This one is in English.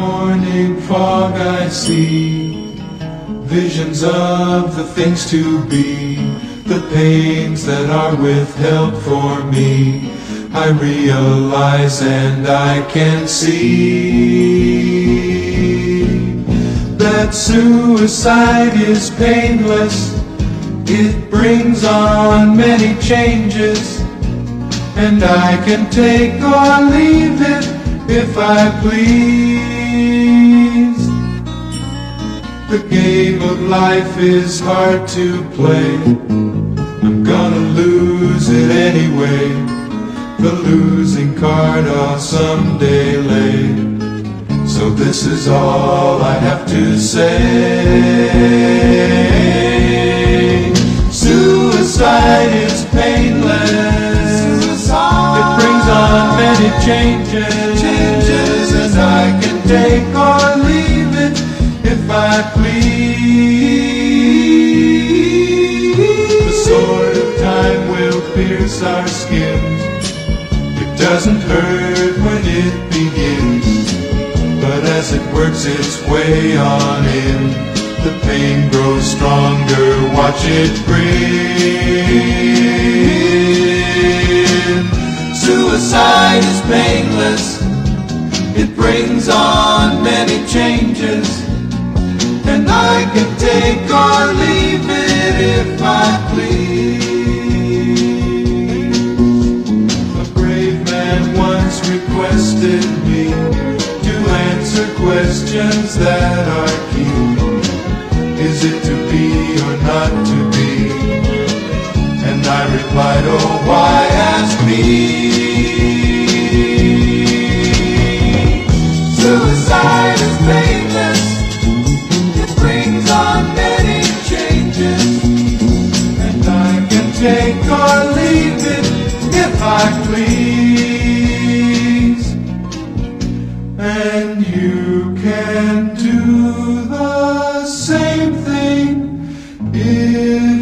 morning fog I see. Visions of the things to be The pains that are withheld for me. I realize and I can see That suicide is painless. It brings on many changes And I can take or leave it if I please The game of life is hard to play. I'm gonna lose it anyway. The losing card I'll someday lay. So this is all I have to say. Suicide is painless. It brings on many changes Changes. I please The sword of time will pierce our skin It doesn't hurt when it begins But as it works its way on in The pain grows stronger, watch it grin Suicide is painless. It brings on many changes. And I can take or leave it if I please. A brave man once requested me to answer questions that are key. Is it to be or not to be? And I replied, oh, why ask me? I please. And you can do the same thing if